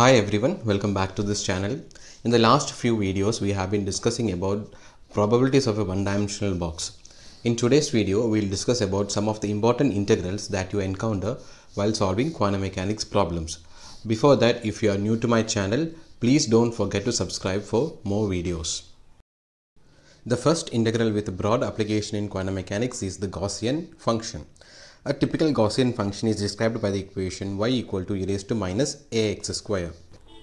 Hi everyone, welcome back to this channel. In the last few videos, we have been discussing about probabilities of a one-dimensional box. In today's video, we'll discuss about some of the important integrals that you encounter while solving quantum mechanics problems. Before that, if you are new to my channel, please don't forget to subscribe for more videos. The first integral with broad application in quantum mechanics is the Gaussian function. A typical Gaussian function is described by the equation y equal to e raised to minus ax square.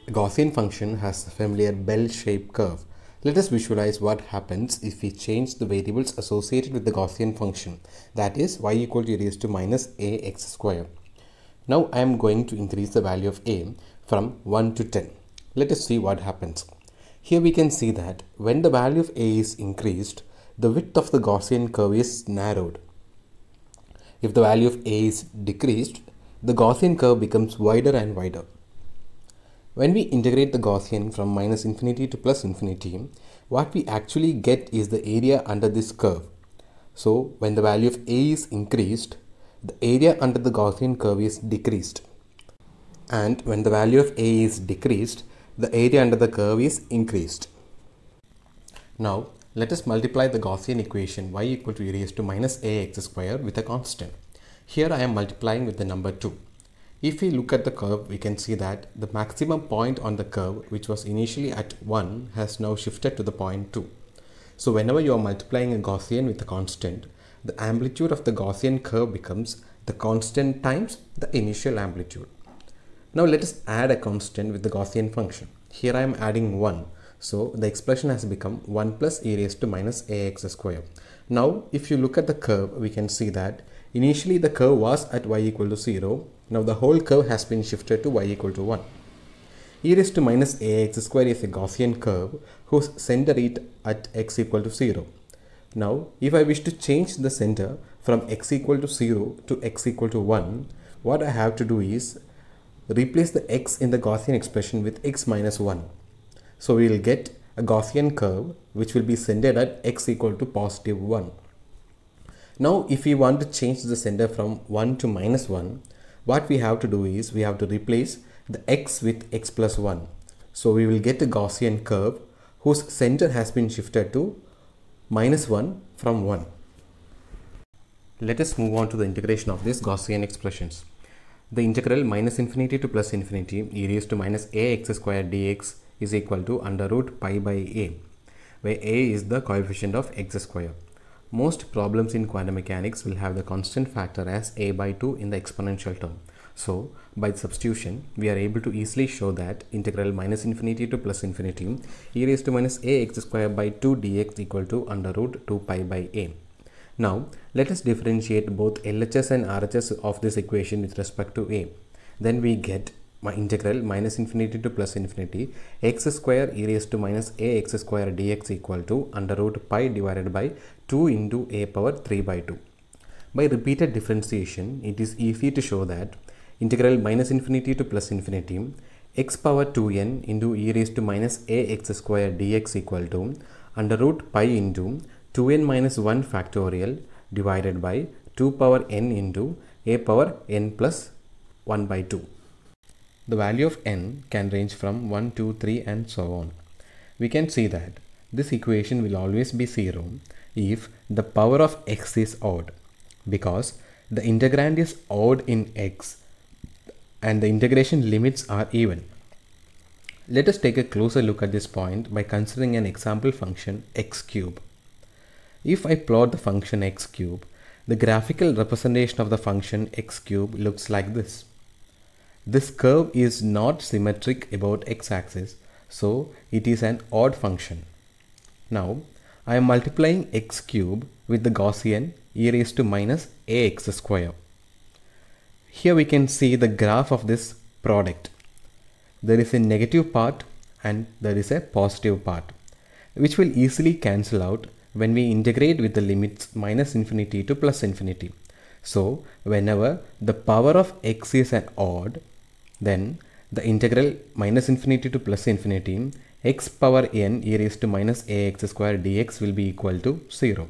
A Gaussian function has the familiar bell-shaped curve. Let us visualize what happens if we change the variables associated with the Gaussian function, that is y equal to e raised to minus ax square. Now I am going to increase the value of a from 1 to 10. Let us see what happens. Here we can see that when the value of a is increased, the width of the Gaussian curve is narrowed. If the value of a is decreased, the Gaussian curve becomes wider and wider. When we integrate the Gaussian from minus infinity to plus infinity, what we actually get is the area under this curve. So when the value of a is increased, the area under the Gaussian curve is decreased. And when the value of a is decreased, the area under the curve is increased. Now let us multiply the Gaussian equation y equal to e raised to minus ax square with a constant. Here I am multiplying with the number 2. If we look at the curve, we can see that the maximum point on the curve, which was initially at 1, has now shifted to the point 2. So whenever you are multiplying a Gaussian with a constant, the amplitude of the Gaussian curve becomes the constant times the initial amplitude. Now let us add a constant with the Gaussian function. Here I am adding 1. So the expression has become 1 plus e raised to minus ax square. Now if you look at the curve, we can see that initially the curve was at y equal to 0. Now the whole curve has been shifted to y equal to 1. e raised to minus ax square is a Gaussian curve whose center is at x equal to 0. Now if I wish to change the center from x equal to 0 to x equal to 1, what I have to do is replace the x in the Gaussian expression with x minus 1. So we will get a Gaussian curve which will be centered at x equal to positive 1. Now if we want to change the center from 1 to minus 1, what we have to do is we have to replace the x with x plus 1. So we will get a Gaussian curve whose center has been shifted to minus 1 from 1. Let us move on to the integration of these Gaussian expressions. The integral minus infinity to plus infinity e raised to minus ax squared dx is equal to under root pi by a, where a is the coefficient of x square. Most problems in quantum mechanics will have the constant factor as a by 2 in the exponential term. So, by substitution, we are able to easily show that integral minus infinity to plus infinity e raised to minus ax square by 2 dx equal to under root 2 pi by a. Now, let us differentiate both LHS and RHS of this equation with respect to a. Then we get my integral minus infinity to plus infinity x square e raised to minus ax square dx equal to under root pi divided by 2 into a power 3 by 2. By repeated differentiation, it is easy to show that integral minus infinity to plus infinity x power 2n into e raised to minus ax square dx equal to under root pi into 2n minus 1 factorial divided by 2 power n into a power n plus 1 by 2. The value of n can range from 1, 2, 3 and so on. We can see that this equation will always be 0 if the power of x is odd because the integrand is odd in x and the integration limits are even. Let us take a closer look at this point by considering an example function x cube. If I plot the function x cube, the graphical representation of the function x cube looks like this. This curve is not symmetric about x-axis, so it is an odd function. Now, I am multiplying x cube with the Gaussian e raised to minus ax square. Here we can see the graph of this product. There is a negative part and there is a positive part, which will easily cancel out when we integrate with the limits minus infinity to plus infinity. So, whenever the power of x is an odd, then the integral minus infinity to plus infinity x power n e raised to minus ax square dx will be equal to 0.